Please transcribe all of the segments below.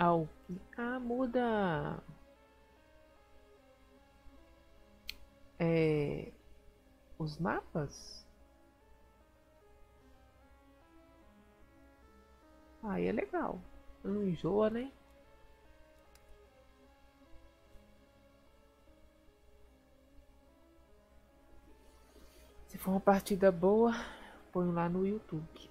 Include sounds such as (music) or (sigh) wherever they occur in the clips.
Ao... Ah, muda... É... Os mapas? Aí é legal. Não enjoa, né? Se for uma partida boa, ponho lá no YouTube.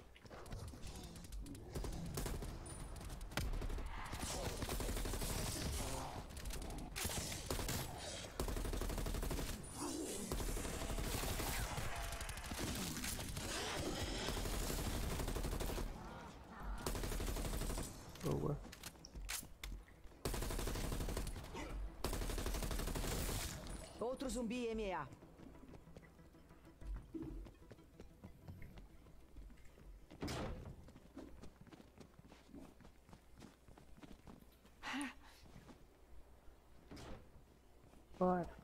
zumbi MA. Bora.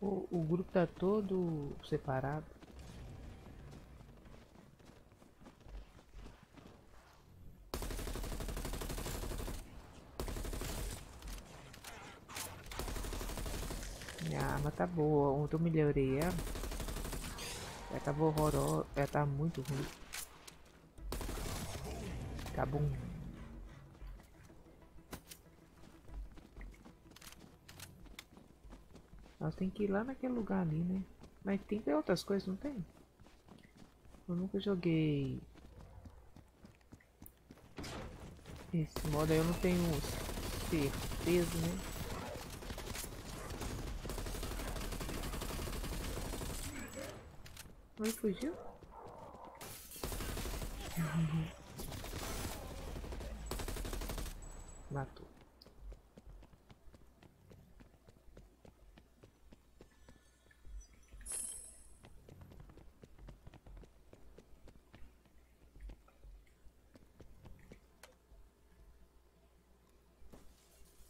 O, o grupo tá todo separado. Minha arma tá boa. Ontem eu melhorei ela. Ela tava horrorosa. Ela tá muito ruim. Tá bom. Tem que ir lá naquele lugar ali, né? Mas tem que ter outras coisas, não tem? Eu nunca joguei... Esse modo aí eu não tenho certeza, né? Oi, fugiu? (laughs) Matou.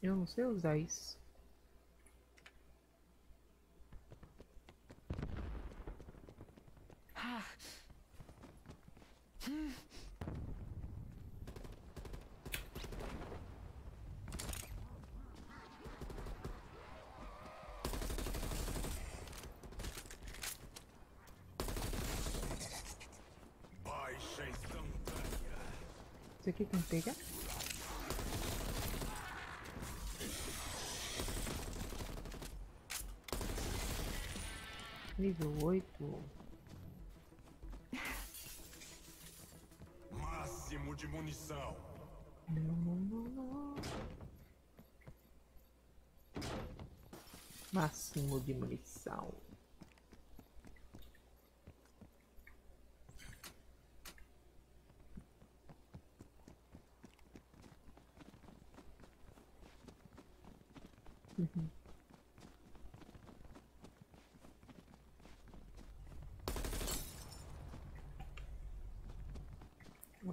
Eu não sei usar isso. Isso aqui tem que pegar? Nível oito. Máximo de munição. Não, não, não. Máximo de munição.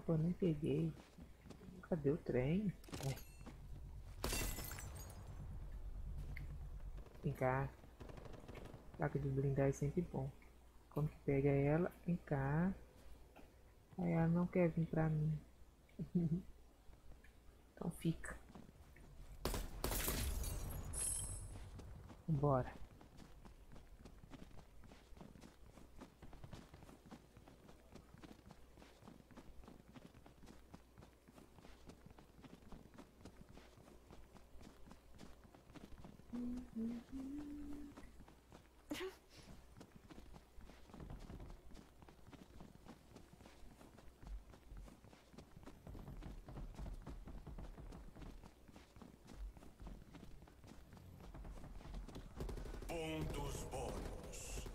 Eu nem peguei. Cadê o trem? É. Vem cá. Placa de blindar é sempre bom. Como que pega ela? Vem cá. Aí ela não quer vir pra mim. (laughs) então fica. Bora. Pontos bônus.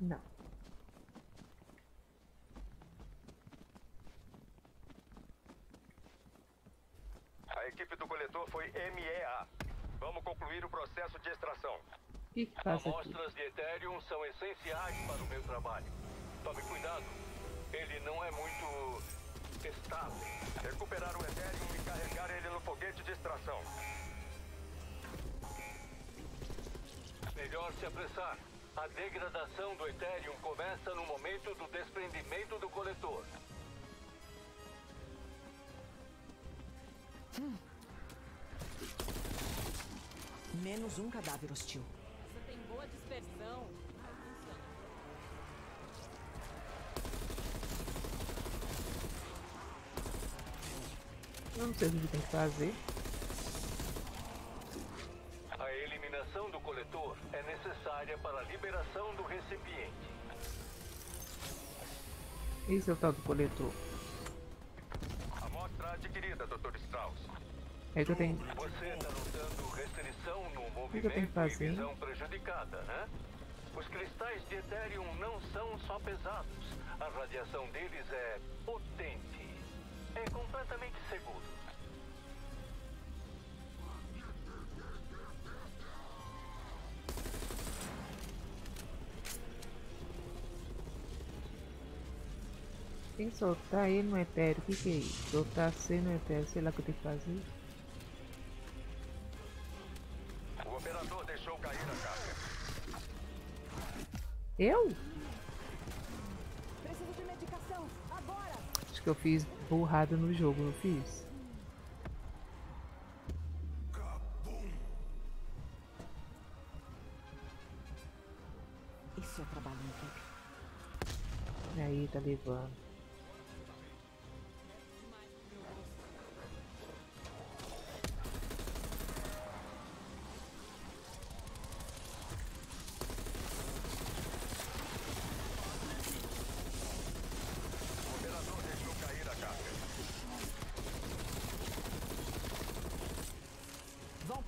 Não. A equipe do coletor foi MEA. Vamos concluir o processo de extração. O que que passa aqui? Amostras de Ethereum são essenciais para o meu trabalho. Tome cuidado. Ele não é muito estável. Recuperar o Ethereum e carregar ele no foguete de extração. Melhor se apressar. A degradação do Ethereum começa no momento do desprendimento do coletor. Menos um cadáver hostil. Boa dispersão. Vai funcionar. Eu não sei o que tem que fazer. A eliminação do coletor é necessária para a liberação do recipiente. Esse é o tal do coletor. Amostra adquirida, Dr. Strauss. É que eu tenho. Você está notando restrição no que que movimento fazer? e visão prejudicada, né? Os cristais de Ethereum não são só pesados. A radiação deles é potente. É completamente seguro. Tem que soltar ele no etéreo. O que, que é isso? Soltar C no etéreo. Sei lá o que eu tenho que fazer. Eu? Preciso de medicação. Agora! Acho que eu fiz burrada no jogo, eu fiz. Isso é trabalho equipe. Aí, tá levando.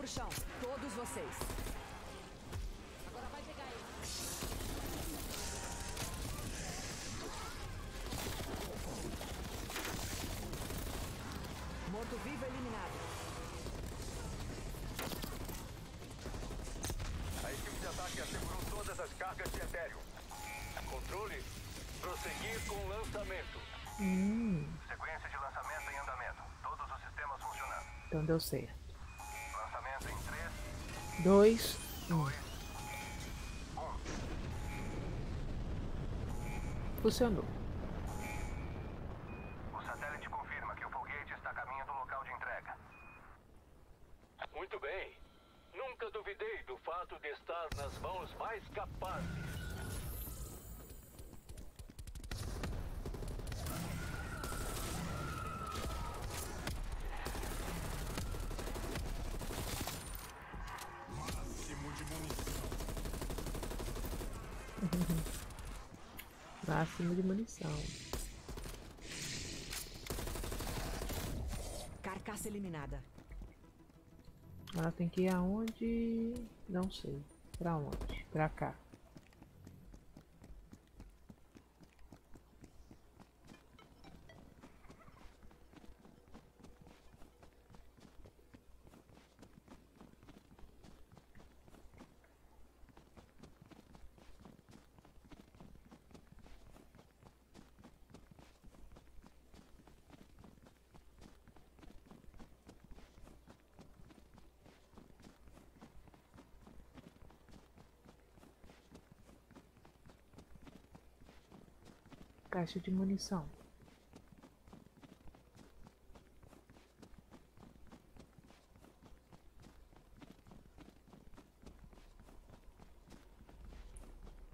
Pro chão, todos vocês. Agora vai pegar ele. Morto-vivo eliminado. A equipe de ataque assegurou todas as cargas de Ethereum. Controle. Prosseguir com o lançamento. Hum, Sequência de lançamento em andamento. Todos os sistemas funcionando. então deu certo. Lançamento em 3, Dois. Um. 2, Funcionou. O satélite confirma que o foguete está a caminho do local de entrega. Muito bem. Nunca duvidei do fato de estar nas mãos mais capazes. Máximo de munição. Máximo de munição. Carcaça eliminada. Ela tem que ir aonde? Não sei. Pra onde? Pra cá. Caixa de munição.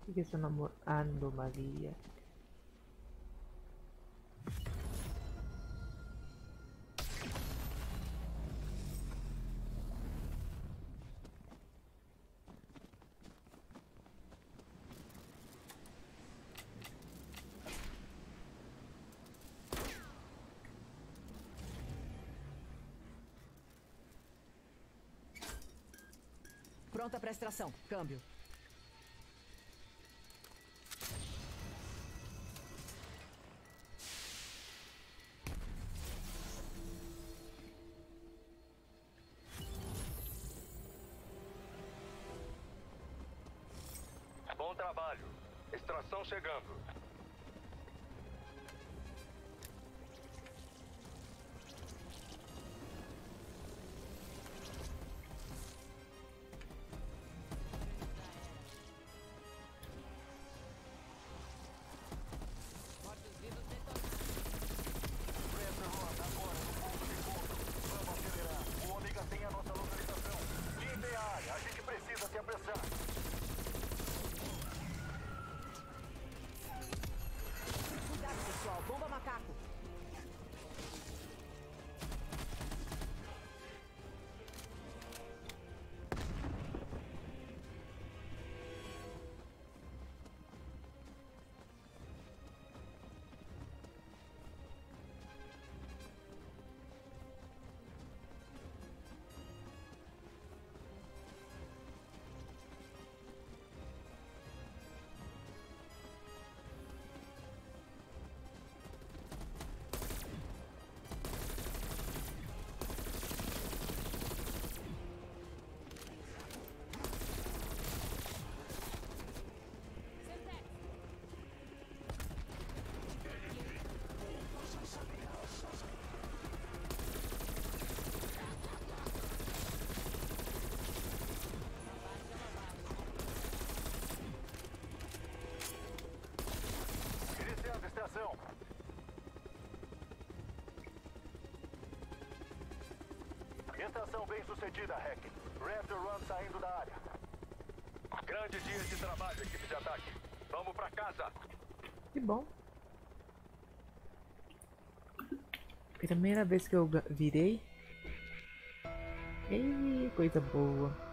O que estou Pronta para extração. Câmbio. Bom trabalho. Extração chegando. Iniciando a extração. Extração bem sucedida, Hack. Raptor Run saindo da área. Grande dia de trabalho, equipe de ataque. Vamos pra casa. Que bom. Primeira vez que eu virei. Ei, coisa boa.